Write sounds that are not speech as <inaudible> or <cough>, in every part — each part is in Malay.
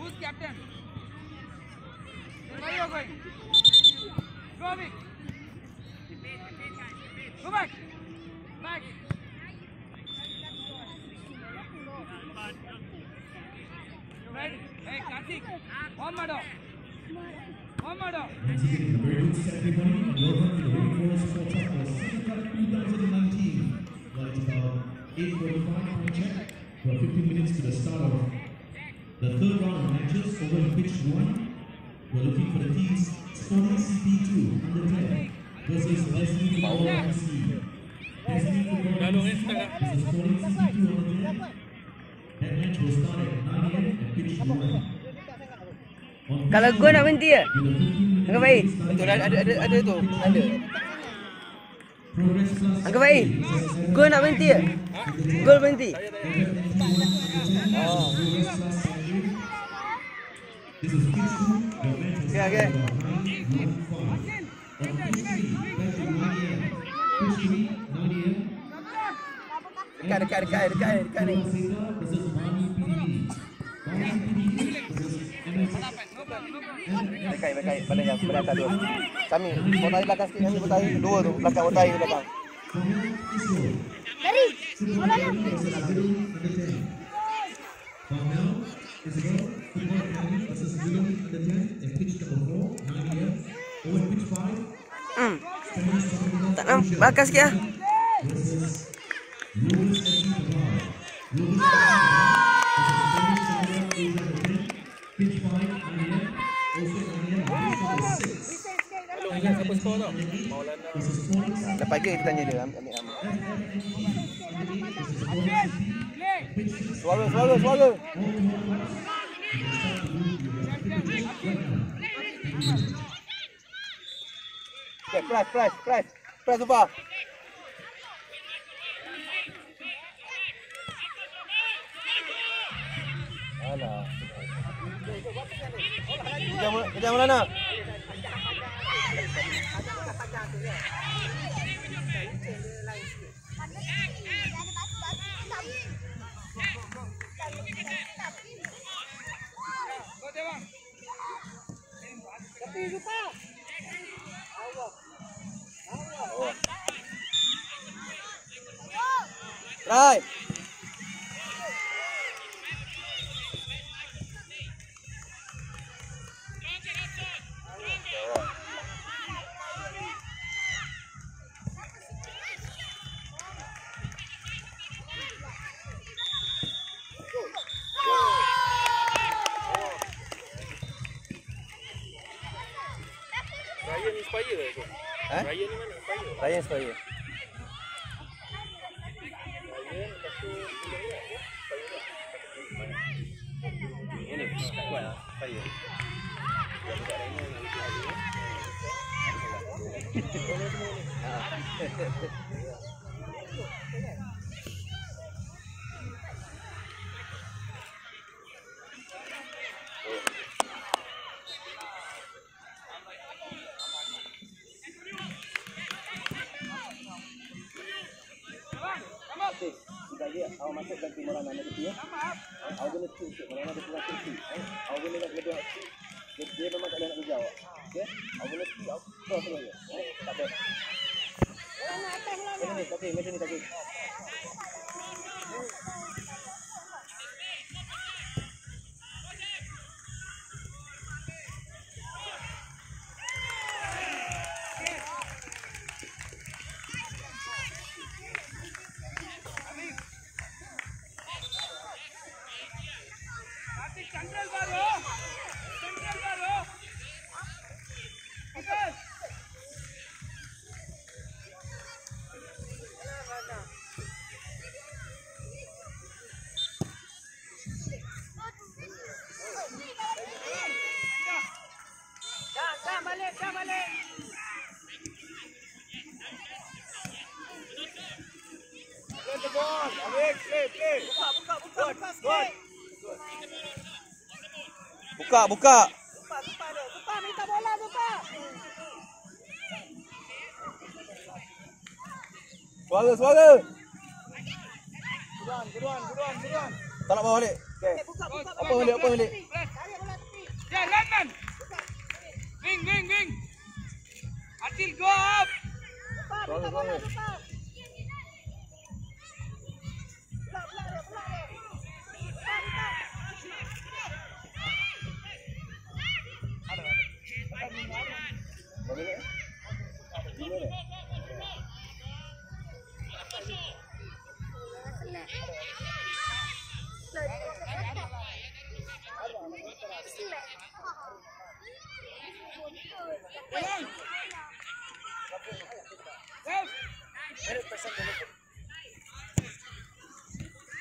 Who's captain? Where are you going? Go, Abhi. Go back. Back. Ready? Hey, Karthik. One more dog. One more dog. Eight forty-five point check. We're fifteen minutes to the start of the third round of matches over in pitch 1. We're looking for the teams Sporting CP2 under 10 versus Destiny Football FC. Destiny Football FC versus Sporting CP2 under 10. That match will start at 9 a.m. at pitch 1. On Kalau gol nak berhenti ke? with a 15 minute Anggap baik. Betul ada ada ada, tu. Ada. Anggap baik. Gol nak berhenti ke? Gol berhenti. Oh. Okay, okay. behind one five. On pitch three, back to 9 a.m. Pitch three, 9 a.m. Dekat dekat dekat dekat dekat ni. Dekat dekat pada yang sebelah atas tu. Kami botai belakang sikit kami botai dua tu belakang botai belakang. Dari, Football Academy versus Willow under 10. Kamil Isro. Football Academy versus Willow under 10. And pitch number four, 9 a.m. Over in pitch five, Hmm. Thomas Terminal Tak nampak. Belakang sikit lah. versus Rose FC Pahar. Rose FC Pahar versus Thomas Terminal Asia under 10. Pitch five, 9 a.m. Also 9 a.m. Pitch number six. Ingat siapa skor tau? Versus Sporting CP. Lepas ke kita tanya dia ambil ambil nama. Suara suara suara. Press, press, press. Press. Alah. Kejar mana? Kejar mana nak? Go Devang. Try. Ryan inspire lah tu. Eh? Ryan ni mana? Inspire. Awak masuk dan timur mana nanti ya. Awak guna tu mana ada kurang kursi. Eh, awak guna nak lebih hati. Dia, dia memang tak boleh nak kerja awak. Okay, awak guna tu, awak terus terus je. Eh, tak apa. Macam ni, tapi macam ni tapi. Buka, buka. Suara, suara. Geruan, geruan, geruan, geruan. Tak nak bawa balik. Okay. Apa balik, apa balik. Press. Yeah, Landman. Wing, wing, wing. Adil, go up. Sorry, sorry. Berapa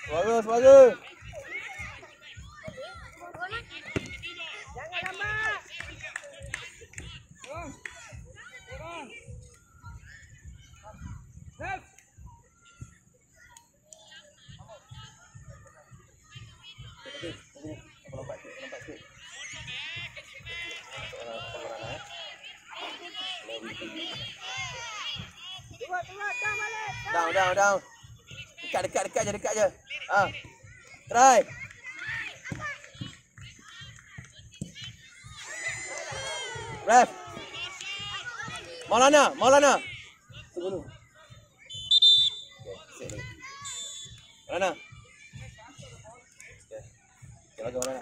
Bagus, bagus. Ah. Try. Ref. Maulana, Maulana. Maulana. Okey. Okey, lagi Maulana.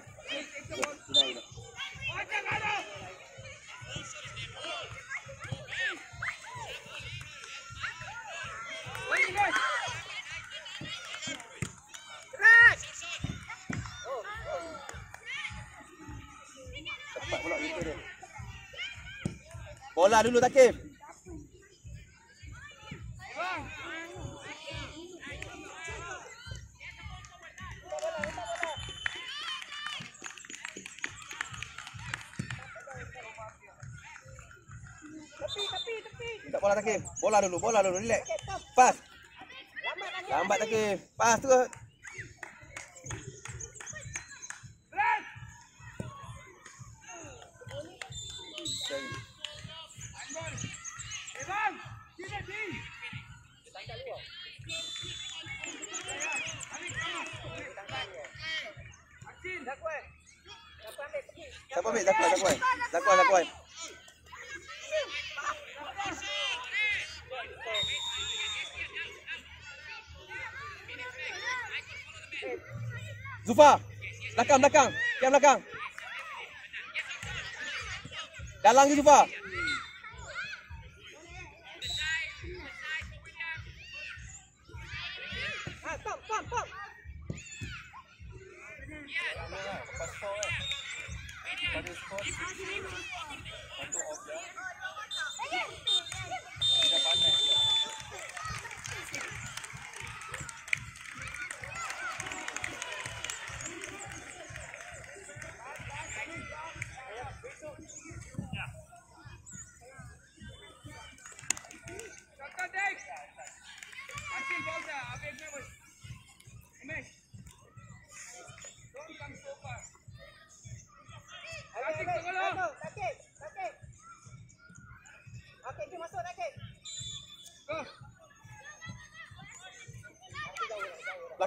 Okey, Bola dulu Takim. Minta bola Takim. Bola dulu, bola dulu. Relax. Pas. Lambat Takim. Pas tu. Belakang, belakang. Yang belakang. Dalam ke Zufa? Kakak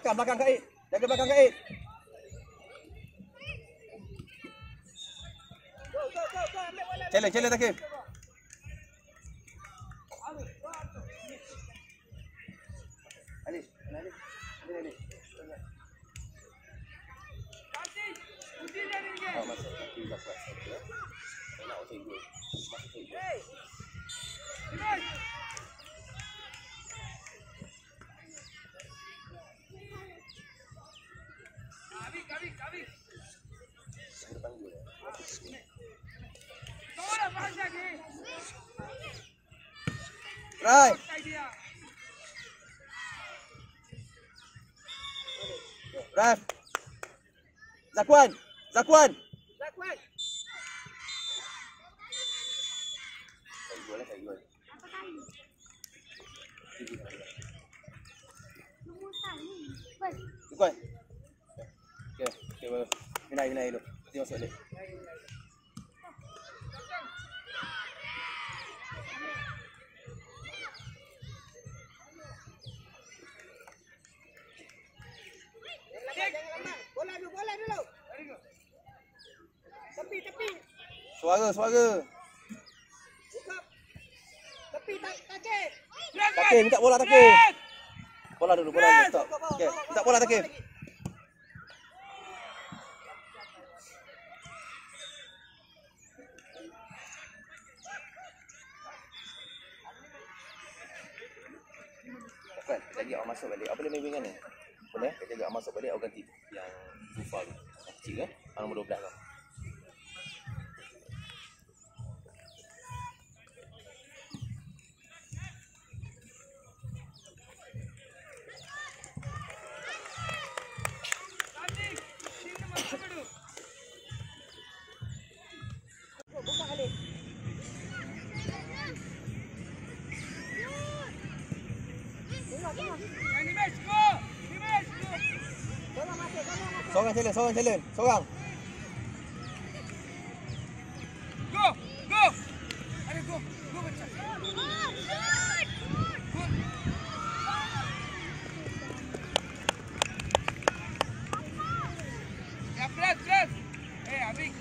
Belakang, belakang Kait. Jaga belakang Kait. Challenge, challenge Takim. Idea. Ref. Zakuan. Zakuan. Kayak gol lah, kayak gol. Zakuan. Okey, okey, bagus. Minai, minai dulu. Nanti masuk balik. Very good. Suara, suara. Takir, minta bola takir. Bola dulu, bola dulu. Stop. Okey, minta bola takir. Kan, jadi awak masuk balik. Apa boleh main dengan ni? Boleh? Jadi awak masuk balik, awak ganti yang Zufa tu. Kecil kan? Nombor 12 tu. Seorang challenge, seorang challenge. Seorang. Go! Go! Ada go! Go baca. Go! Ya, press, press. Eh, Abik.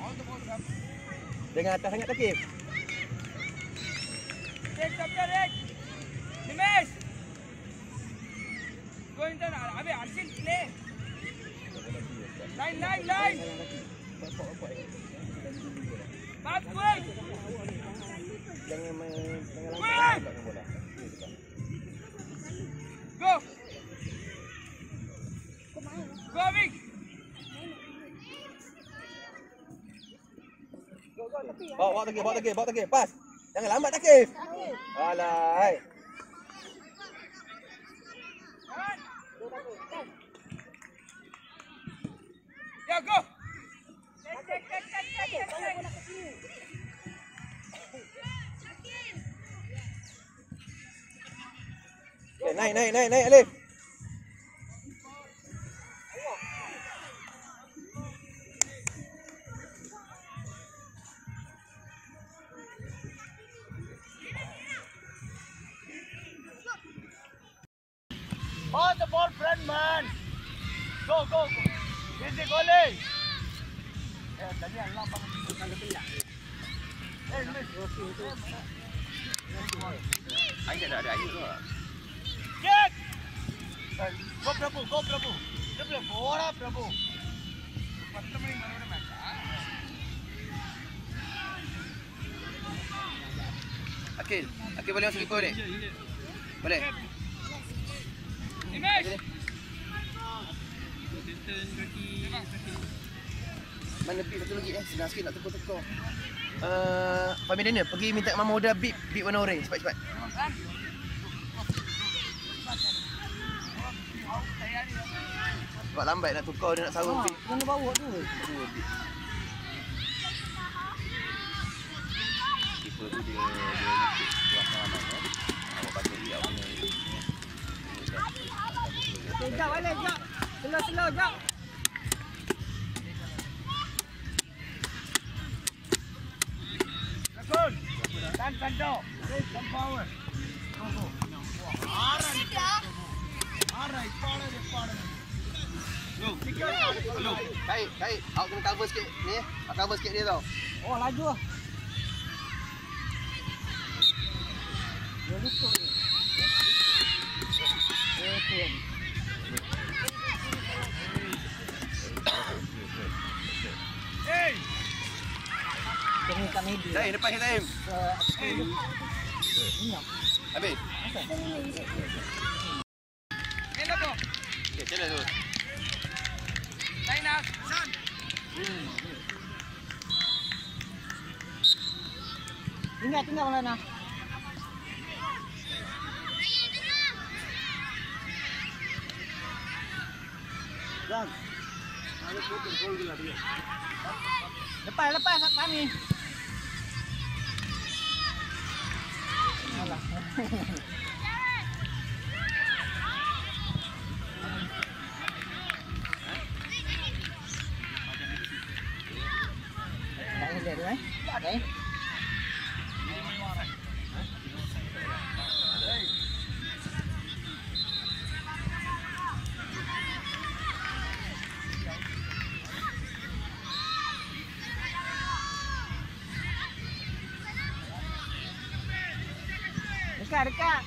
On the ball, Sam. Dengan atas sangat takir. Take chapter eight. Nimesh. Go into the Abhi Arshil play. Line, line. Pass quick. Jangan main jangan Quick. lambat dengan bola. Go. Go Abhi. Bawa, bawa takir, bawa takir, bawa takir. Pas. Jangan lambat takir. Alah, hai. Go. Take. Okay, naik, naik, naik, naik Alif. Prabhu, bola Prabhu. பத்து மணி மறுபடியும் மேட்சா Akil, Akil boleh masuk ikut ni? Boleh? Nimesh. Mana bit satu lagi eh? Senang sikit nak tukar-tukar. Uh, Fahmi Daniel, pergi minta Mama Uda bit, bit warna oren. Cepat-cepat. Sebab lambat nak tukar dia nak sarung bit. Kena bawa tu. Keeper tu dia dia pengalaman ya. Awak patut dia punya Sekejap balik, sekejap. Slow, sekejap. Center. Come forward. Go, go. Alright. Alright. Follow it, Hello. Baik, baik. Awak kena cover sikit ni eh. Awak cover sikit dia tau. Oh, laju lah. Dia lutut ni. Eh, tu kan. Hey. Kena kat media. Zaim, depan kita Zaim. Uh, minyak. Habis. Hello, go. Okey, challenge tu. Line up. Son. Tinggal, tinggal Maulana. Lepas, lepas kat kami. Alah. <laughs> Dekat.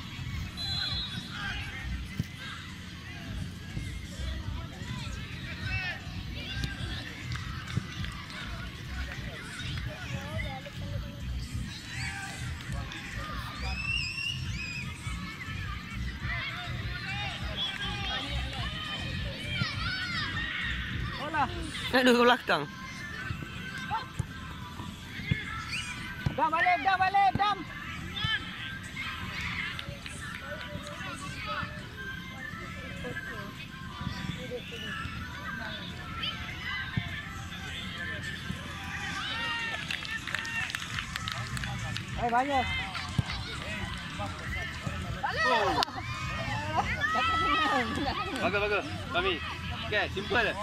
Bola. Nak duduk belakang. Dam balik, dam balik, Eh, banyak. Bagus, bagus. Kami. Okay, simple je.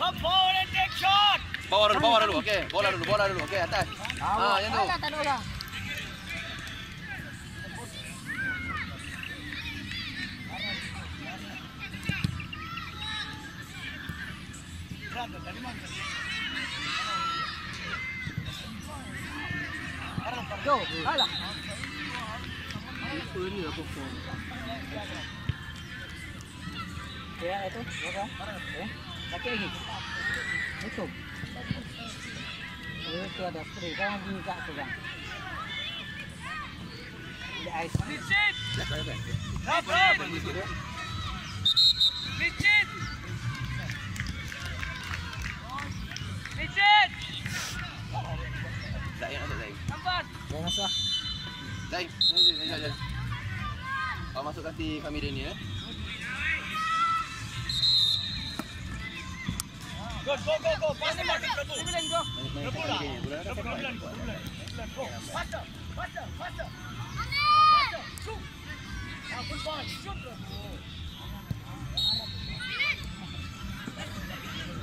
Come forward and take shot. Bawa dulu, bawa dulu. Okey, bola dulu, bola dulu. Okey, atas. Ah, yang tu. Alah, tak ada orang. Go, alah. Ya, itu. Eh, sakit lagi. Itu. Spray. Kat tu kan. Ada ais. Licin. Licin. Licin. Tak yang ada Zain. Nampak? Jangan masuk lah. Zain, jom jom jom jom. Kau masuk kaki kami dia ni eh. Go, go, go, go. Pass him, Prabhu. Prabhu, go. Bulan shoot. Ah, good ball. Shoot, Prabhu.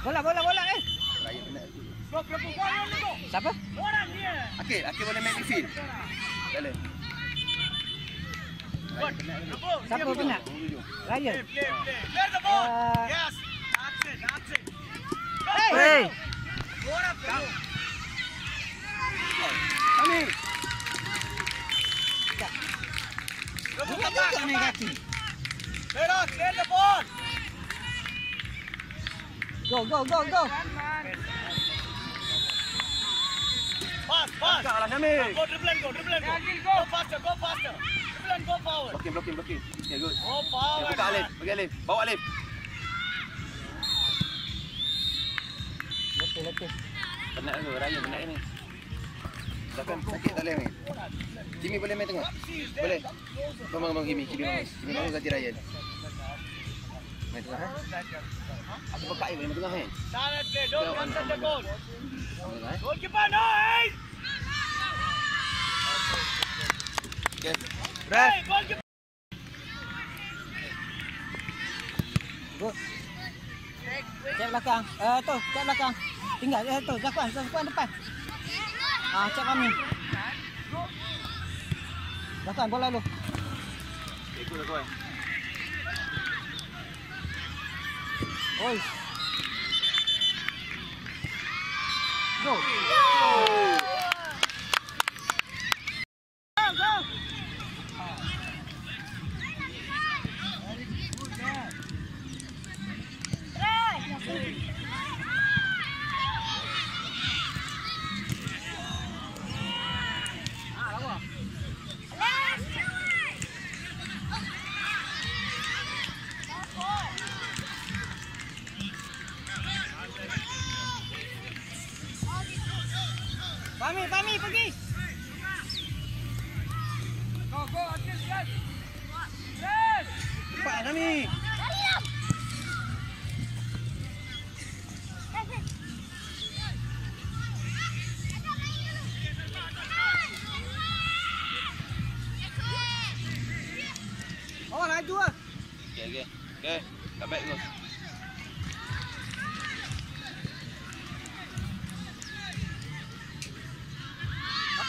Bola, bola, bola, eh. Raya penat. Go, Prabhu. Go, on, go. Siapa? Orang dia. Akil, Akil boleh main midfield. Boleh. Prabhu. Siapa kena? Hujung. Ryan. Play, play, play. Clear the ball. Yes. That's it, that's it. Hey. Hey. Prabhu. Kami. Prabhu, come back, come back. Clear out, clear the ball. Go, go, go, go. Pass, pass. Go dribble and go, dribble and go. Go faster, go faster. And go forward. Blocking, blocking, blocking. Okay, good. Go Okay, forward. buka Alif. Bagi Alif. Bawa Alif. Letih, letih. Penat tu, Raya penat ni. Takkan sakit tak boleh main. Jimmy boleh main tengah? Boleh. Kau bangun bangun Jimmy. Jimmy bangun. Jimmy bangun ganti Ryan. Main tengah eh? Aku pakai boleh main tengah kan? Stand and play. Don't answer the goal. Eh? Goalkeeper, no ace. Okay. Goalkeeper. Good. Cek belakang. Eh tu, cek belakang. Tinggal eh tu, Zakwan, Zakwan depan. Ah, cek kami. Zakwan bola lu. Ikut lah kawan. Oi. Go. Go,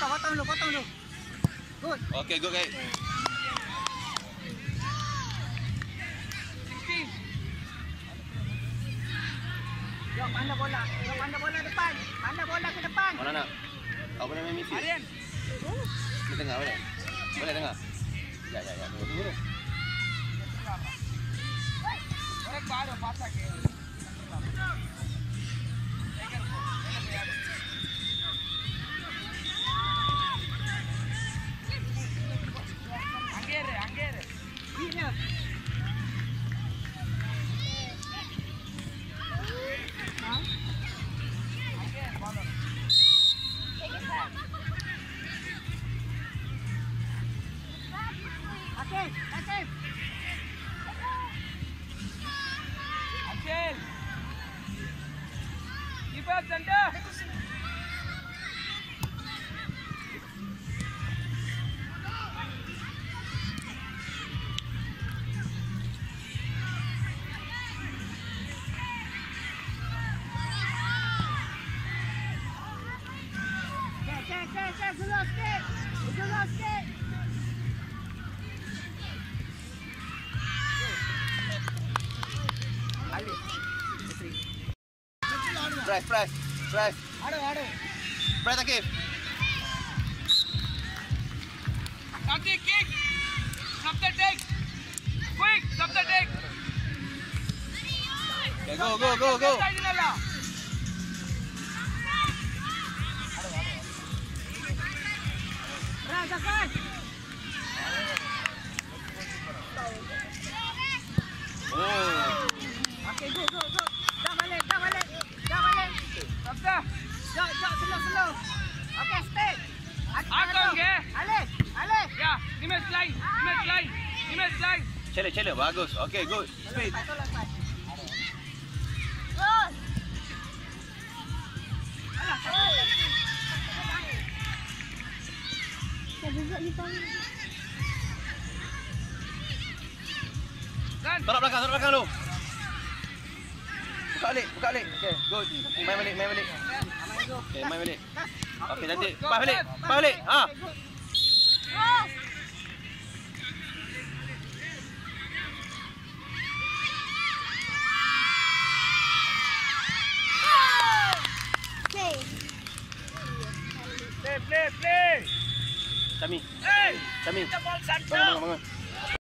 kau potong dulu, potong dulu. Good. Okay, good, guys. Jom mana bola? jom mana bola depan? Mana bola ke depan? Mana nak? Kau boleh main misi? Arian! Di tengah boleh? Boleh tengah? Ya, ya, ya. Tunggu dulu. Boleh ke arah pasang ke? Try, try, try. Ado, ado. Try the kick. Sabda kick. Sabda take. Quick, Sabda take. Okay, go, go, go, go. Oh. Okay, go, go, go. The. Jom, jom, slow, slow. Okey, stay. Aku okey. Alif, Alif. Yeah, image line, image line, image line. Chele, chele. Bagus. Okay, good. Speed. Tolak belakang, tolak belakang lu. Buka balik, buka balik. Okay, good. Main balik, main balik. Okay, main balik. Okay, cantik. Pas balik, pas balik. Ha. Play, play, play. Sami, Hey, Sami. the ball center. Bangun, bangun, bangun.